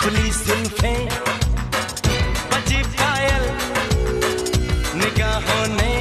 खुली सुल्फें बजी पायल निगाहों ने